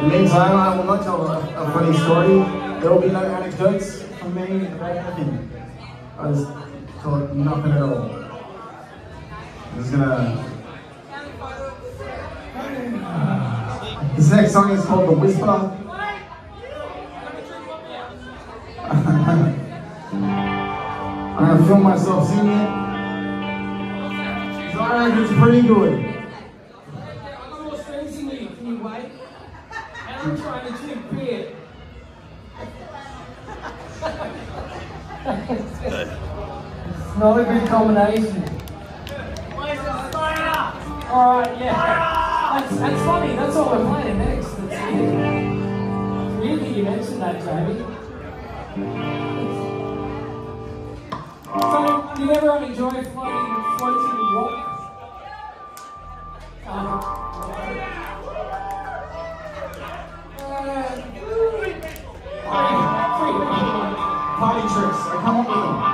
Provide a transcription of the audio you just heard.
In the meantime, I will not tell a, a funny story. There will be no anecdotes from me about anything. I just told nothing at all. I'm just gonna. This next song is called The Whisper. I'm gonna film myself singing it. So I reckon it's pretty good. I've got more strings than you. Can? And I'm trying to drink beer. it's not a good combination. Alright, yeah. That's, that's funny. That's what we're playing next. That's weird. Weird that you mentioned that, Jamie. So, do you ever enjoy floating, floating rock? Uh, party tricks. I come up with them.